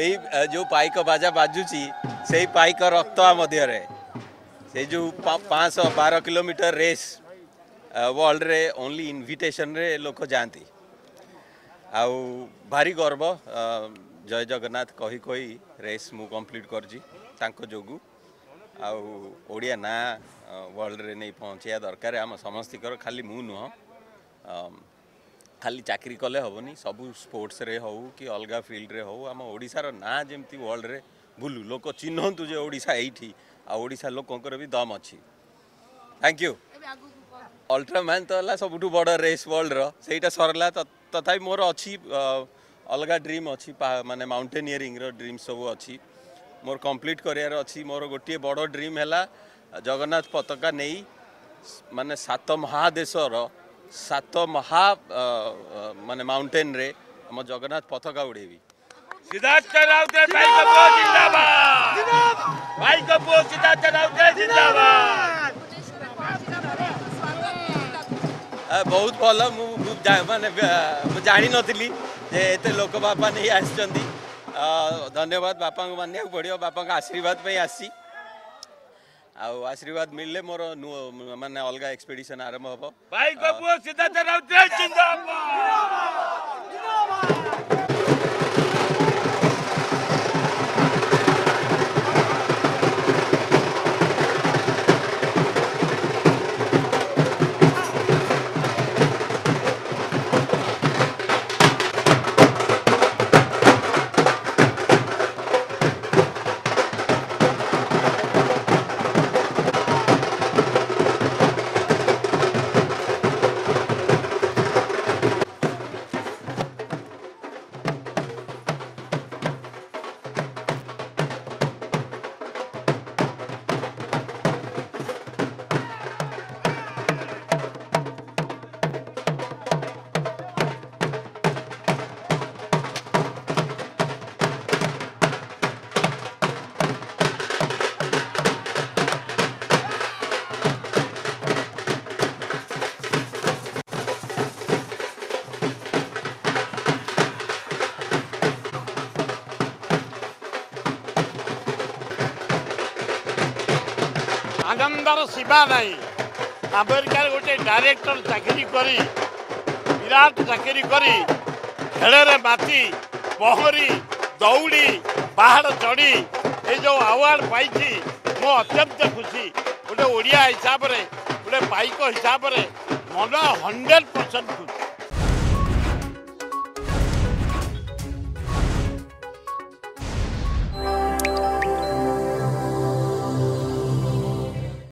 ସେଇ ଯେଉଁ ପାଇକ ବାଜା ବାଜୁଛି ସେଇ ପାଇକ ରକ୍ତଆ ମଧ୍ୟରେ ସେ ଯେଉଁ ପାଞ୍ଚଶହ ବାର କିଲୋମିଟର ରେସ୍ ୱାର୍ଲଡ଼ରେ ଓନ୍ଲି ଇନଭିଟେସନରେ ଲୋକ ଯାଆନ୍ତି ଆଉ ଭାରି ଗର୍ବ ଜୟ ଜଗନ୍ନାଥ କହି କହି ରେସ୍ ମୁଁ କମ୍ପ୍ଲିଟ୍ କରିଛି ତାଙ୍କ ଯୋଗୁଁ ଆଉ ଓଡ଼ିଆ ନାଁ ୱାର୍ଲଡ଼ରେ ନେଇ ପହଞ୍ଚାଇବା ଦରକାର ଆମ ସମସ୍ତଙ୍କର ଖାଲି ମୁଁ ନୁହଁ ଖାଲି ଚାକିରି କଲେ ହେବନି ସବୁ ସ୍ପୋର୍ଟସରେ ହେଉ କି ଅଲଗା ଫିଲ୍ଡରେ ହେଉ ଆମ ଓଡ଼ିଶାର ନାଁ ଯେମିତି ୱାର୍ଲଡ଼ରେ ବୁଲୁ ଲୋକ ଚିହ୍ନନ୍ତୁ ଯେ ଓଡ଼ିଶା ଏଇଠି ଆଉ ଓଡ଼ିଶା ଲୋକଙ୍କର ବି ଦମ୍ ଅଛି ଥ୍ୟାଙ୍କ ୟୁ ଅଲ୍ଟ୍ରାମ୍ୟାନ୍ ତ ହେଲା ସବୁଠୁ ବଡ଼ ରେସ୍ ୱାର୍ଲଡ଼ର ସେଇଟା ସରିଲା ତଥାପି ମୋର ଅଛି ଅଲଗା ଡ୍ରିମ୍ ଅଛି ମାନେ ମାଉଣ୍ଟେନିୟରିଂର ଡ୍ରିମ୍ ସବୁ ଅଛି ମୋର କମ୍ପ୍ଲିଟ୍ କରିବାର ଅଛି ମୋର ଗୋଟିଏ ବଡ଼ ଡ୍ରିମ୍ ହେଲା ଜଗନ୍ନାଥ ପତାକା ନେଇ ମାନେ ସାତ ମହାଦେଶର ସାତ ମହା ମାନେ ମାଉଣ୍ଟେନରେ ଆମ ଜଗନ୍ନାଥ ପତାକା ଉଡ଼େଇବି ସିଦ୍ଧାର୍ଥ ରାଉତରାୟ ଭାଇଙ୍କ ପୁଅ ଜିନ୍ଦାବାଦ ଭାଇଙ୍କ ପୁଅ ସିଦ୍ଧାର୍ଥ ରାଉତରାୟ ଜିନ୍ଦାବାଦ ବହୁତ ଭଲ ମୁଁ ମାନେ ମୁଁ ଜାଣିନଥିଲି ଯେ ଏତେ ଲୋକ ବାପା ନେଇ ଆସିଛନ୍ତି ଧନ୍ୟବାଦ ବାପାଙ୍କୁ ମାନିବାକୁ ପଡ଼ିବ ବାପାଙ୍କ ଆଶୀର୍ବାଦ ପାଇଁ ଆସିଛି ଆଉ ଆଶୀର୍ବାଦ ମିଳିଲେ ମୋର ମାନେ ଅଲଗା ଏକ୍ସପେଡିସନ ଆରମ୍ଭ ହବ ଭାଇ ସିଦ୍ଧାର୍ଥ ରାଉତରାୟ ଜିନ୍ଦାବାଦ ଆନନ୍ଦର ଶିବା ନାହିଁ ଆମେରିକାରେ ଗୋଟେ ଡାଇରେକ୍ଟର ଚାକିରି କରି ବିରାଟ ଚାକିରି କରି ଖେଳରେ ବାତି ପହଁରି ଦୌଡ଼ି ପାହାଡ଼ ଚଢ଼ି ଏ ଯେଉଁ ଆୱାର୍ଡ ପାଇଛି ମୁଁ ଅତ୍ୟନ୍ତ ଖୁସି ଗୋଟେ ଓଡ଼ିଆ ହିସାବରେ ଗୋଟେ ପାଇକ ହିସାବରେ ମନ ହଣ୍ଡ୍ରେଡ଼ ପରସେଣ୍ଟ ଖୁସି